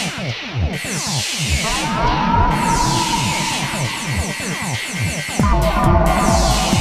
Oh, my God.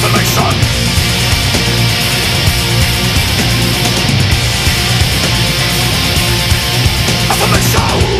desolation Affirmation